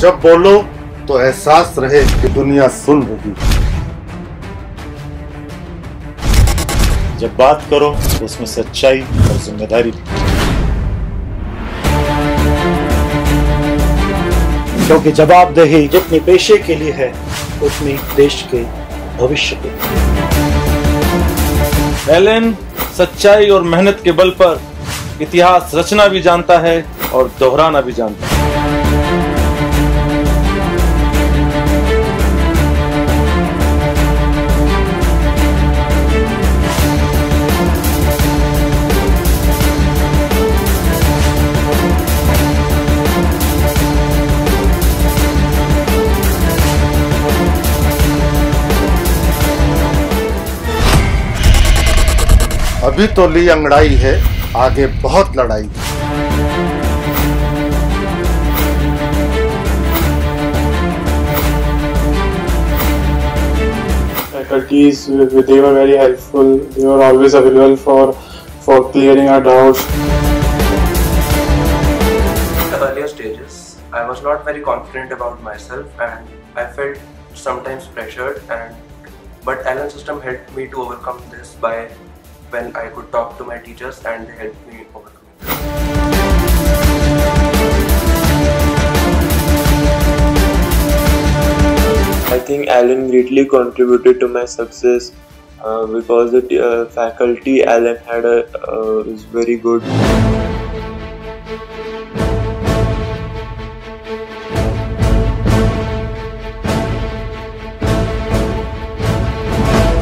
जब बोलो तो एहसास रहे कि दुनिया सुन रही जब बात करो तो उसमें सच्चाई और ज़िम्मेदारी। क्योंकि जवाबदेही जितनी पेशे के लिए है, उतनी देश के भविष्य के लिए। एलन, सच्चाई और मेहनत के बल पर इतिहास रचना भी जानता है और दोहराना भी जानता है। अभी तो ली अंगड़ाई है आगे बहुत लड़ाई है faculties they were very helpful they were always available for for clearing our doubts the earlier stages, I was not very confident about myself and I felt sometimes pressured and but Allen system helped me to overcome this by when I could talk to my teachers and they helped me overcome it. I think Alan greatly contributed to my success uh, because the uh, faculty Alan had a, uh, is very good.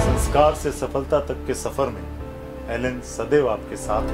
संस्कार से सफलता तक के सफर में Elon सदैव आपके साथ